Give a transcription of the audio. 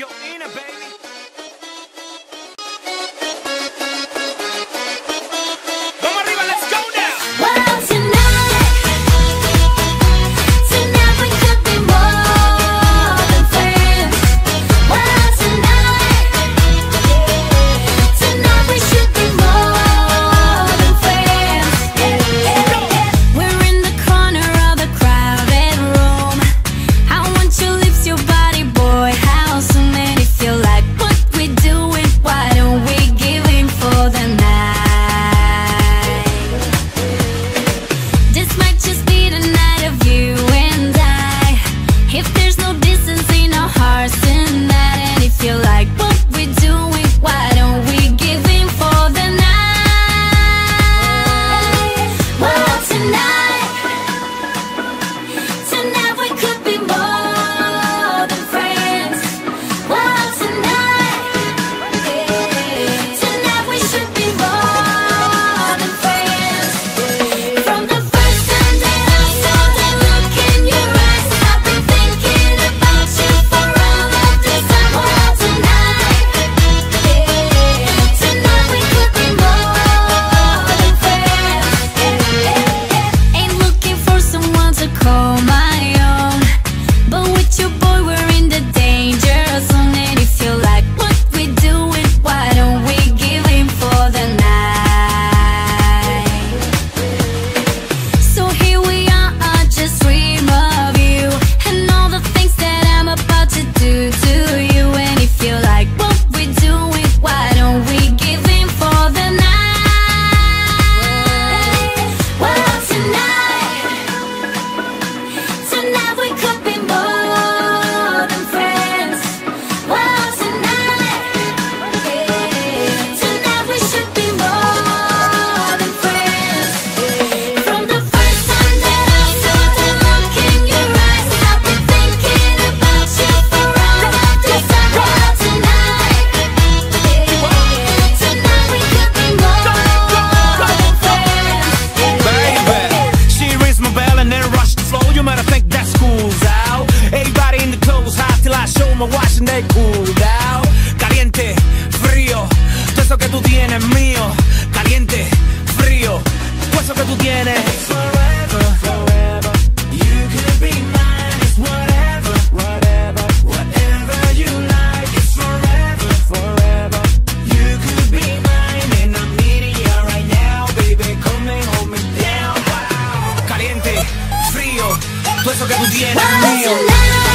You're in inner baby. Que tú tienes mío, caliente, frío. Todo eso que tú tienes, forever, forever. You could be mine, it's whatever, whatever. Whatever you like, it's forever. You could be mine, and I'm needing you right now, baby. Come and hold me down. Caliente, frío. Todo eso que tú tienes, mío.